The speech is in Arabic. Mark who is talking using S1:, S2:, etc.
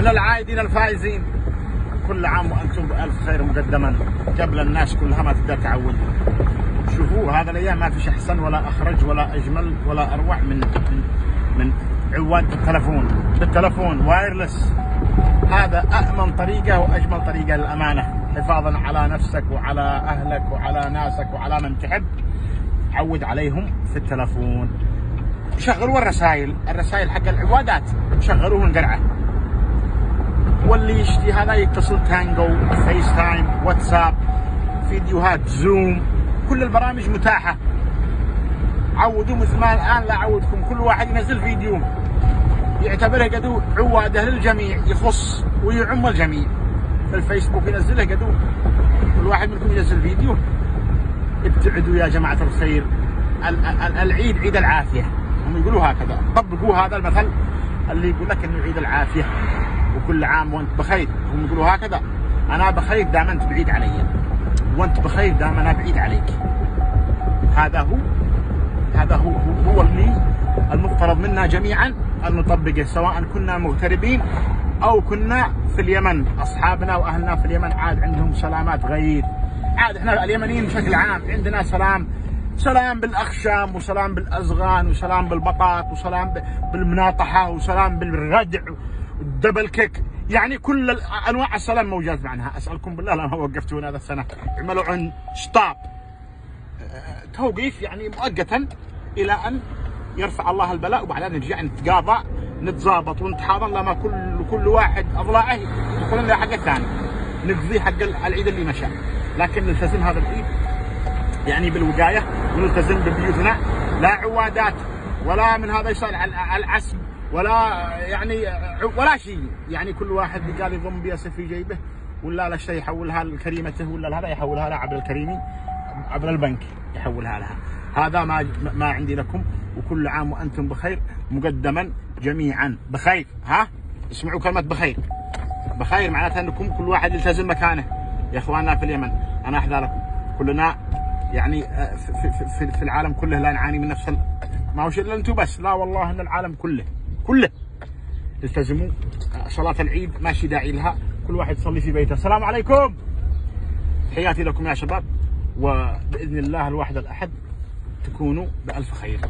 S1: من العائدين الفائزين. كل عام وأنتم بألف خير مقدما. قبل الناس كلها ما تبدا تعود شوفوا هذا الأيام ما فيش أحسن ولا أخرج ولا أجمل ولا أروع من من, من عواد التلفون. بالتلفون وايرلس. هذا أأمن طريقة وأجمل طريقة للأمانة. حفاظا على نفسك وعلى أهلك وعلى ناسك وعلى من تحب. عود عليهم في التلفون. شغلوا الرسائل الرسائل حق العوادات. شغلوه قرعة. واللي يشتي هذا يتصل Tango FaceTime واتساب فيديوهات Zoom كل البرامج متاحة. عودوا مثل ما الآن لا عودكم كل واحد ينزل فيديو. يعتبره قدو عوادة للجميع يخص ويعم الجميع. في الفيسبوك ينزله قدو كل واحد منكم ينزل فيديو. ابتعدوا يا جماعة الخير. العيد عيد العافية. هم يقولوا هكذا. طبقوا هذا المثل اللي يقول لك إنه عيد العافية. وكل عام وانت بخير. هم يقولوا هكذا أنا بخير دام أنت بعيد علي. وانت بخير دام أنا بعيد عليك. هذا هو هذا هو هو اللي المفترض منا جميعا أن نطبقه سواء كنا مغتربين أو كنا في اليمن. أصحابنا وأهلنا في اليمن عاد عندهم سلامات غير. عاد إحنا اليمنيين بشكل عام عندنا سلام سلام بالأخشام وسلام بالأزغان وسلام بالبطاط وسلام بالمناطحة وسلام بالردع وال double kick يعني كل أنواع السلام موجود معناها أسألكم بالله لما وقفتون هذا السنة. عملوا عن stop توقيف يعني مؤقتا إلى أن يرفع الله البلاء وبعدين نرجع نتقاضى نتظابط ونتحاضن لما كل كل واحد أضلاعه يدخلون له حق الثاني. نقضي حق العيد اللي مشى. لكن نلتزم هذا العيد يعني بالوقاية ونلتزم ببيوتنا لا عوادات ولا من هذا يصير. العسب. ولا يعني ولا شيء. يعني كل واحد قال يضم بيسه في جيبه ولا لا شيء يحولها لكريمته ولا هذا يحولها لها عبر الكريمي عبر البنك يحولها لها. هذا ما ما عندي لكم وكل عام وأنتم بخير مقدما جميعا بخير. ها؟ اسمعوا كلمة بخير. بخير معناتها أنكم كل واحد يلتزم مكانه. يا إخواننا في اليمن أنا احذركم كلنا يعني في, في, في, في العالم كله لا نعاني من نفس ما هو الا أنتم بس لا والله إن العالم كله. كله. التزموا. صلاة العيد ماشي داعي لها. كل واحد يصلي في بيته. السلام عليكم. حياتي لكم يا شباب. وبإذن الله الواحد الأحد تكونوا بألف خير.